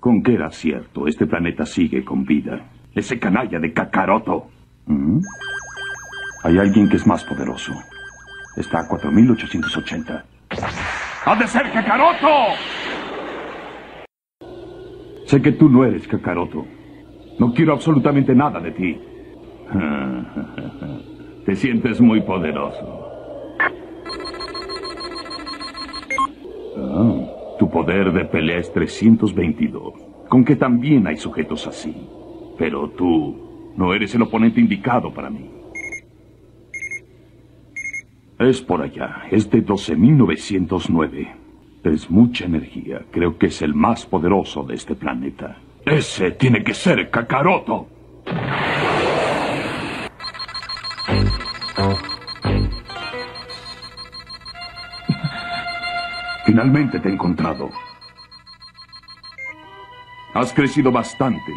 Con que era cierto, este planeta sigue con vida. Ese canalla de Kakaroto. ¿Mm? Hay alguien que es más poderoso. Está a 4880. ¡Ha de ser Kakaroto! Sé que tú no eres Kakaroto. No quiero absolutamente nada de ti. Te sientes muy poderoso. Poder de pelea es 322. Con que también hay sujetos así. Pero tú no eres el oponente indicado para mí. Es por allá. Es de 12.909. Es mucha energía. Creo que es el más poderoso de este planeta. Ese tiene que ser Kakaroto. Finalmente te he encontrado. Has crecido bastante.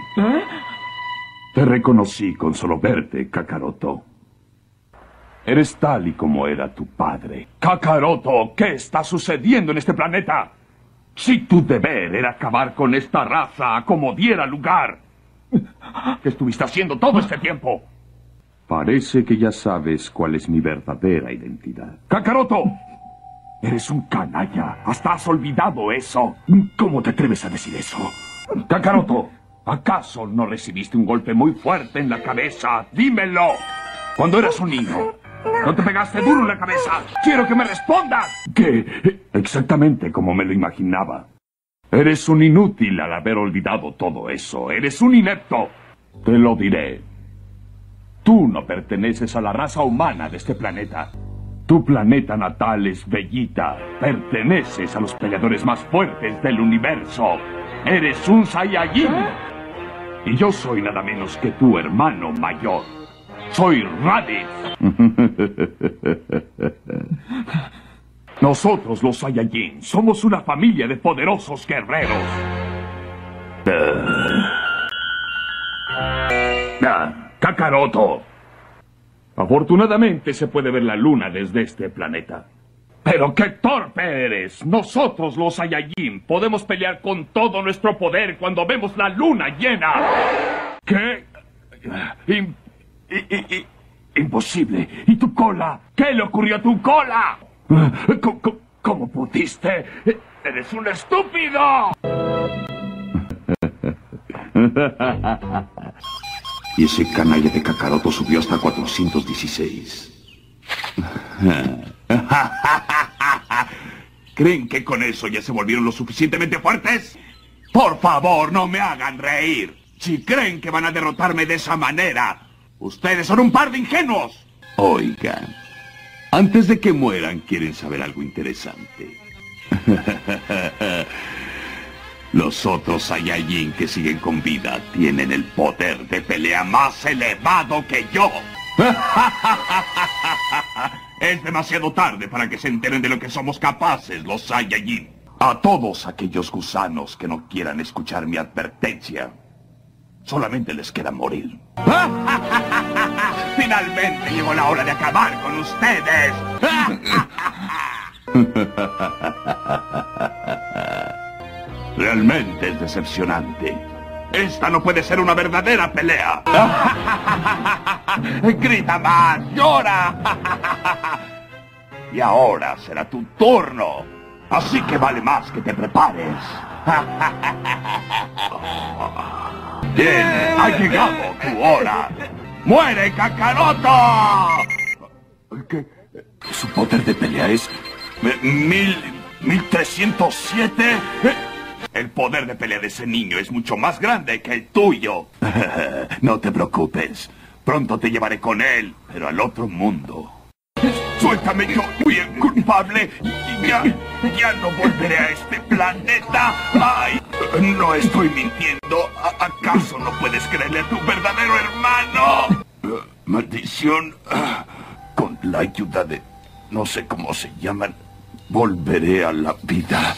Te reconocí con solo verte, Kakaroto. Eres tal y como era tu padre. Kakaroto, ¿qué está sucediendo en este planeta? Si tu deber era acabar con esta raza como diera lugar, ¿qué estuviste haciendo todo este tiempo? Parece que ya sabes cuál es mi verdadera identidad. ¡Kakaroto! Eres un canalla. Hasta has olvidado eso. ¿Cómo te atreves a decir eso? Kakaroto, ¿acaso no recibiste un golpe muy fuerte en la cabeza? Dímelo. Cuando eras un niño. ¿No te pegaste duro en la cabeza? ¡Quiero que me respondas! Que exactamente como me lo imaginaba. Eres un inútil al haber olvidado todo eso. Eres un inepto. Te lo diré. Tú no perteneces a la raza humana de este planeta. Tu planeta natal es Bellita. Perteneces a los peleadores más fuertes del universo. Eres un Saiyajin. Y yo soy nada menos que tu hermano mayor. Soy Raditz. Nosotros los Saiyajin somos una familia de poderosos guerreros. Ah, Kakaroto. Afortunadamente se puede ver la luna desde este planeta. Pero qué torpe eres. Nosotros los Saiyajin podemos pelear con todo nuestro poder cuando vemos la luna llena. ¿Qué? Imposible. ¿Y tu cola? ¿Qué le ocurrió a tu cola? ¿Cómo, cómo- cómo pudiste? ¡Eres un estúpido! Y ese canalla de Kakaroto subió hasta 416. ¿Creen que con eso ya se volvieron lo suficientemente fuertes? Por favor, no me hagan reír. Si creen que van a derrotarme de esa manera, ustedes son un par de ingenuos. Oigan, antes de que mueran, quieren saber algo interesante. Los otros Saiyajin que siguen con vida tienen el poder de pelea más elevado que yo. Es demasiado tarde para que se enteren de lo que somos capaces los Saiyajin. A todos aquellos gusanos que no quieran escuchar mi advertencia, solamente les queda morir. Finalmente llegó la hora de acabar con ustedes. Realmente es decepcionante. Esta no puede ser una verdadera pelea. Grita más, llora. y ahora será tu turno. Así que vale más que te prepares. Bien, ha llegado tu hora. ¡Muere, Kakaroto! ¿Qué? ¿Su poder de pelea es... mil... mil trescientos siete? El poder de pelea de ese niño es mucho más grande que el tuyo. no te preocupes. Pronto te llevaré con él, pero al otro mundo. Suéltame, yo fui el culpable. Y ya, ya no volveré a este planeta. Ay, no estoy mintiendo. ¿A- ¿Acaso no puedes creerle a tu verdadero hermano? Maldición. Con la ayuda de... no sé cómo se llaman. Volveré a la vida.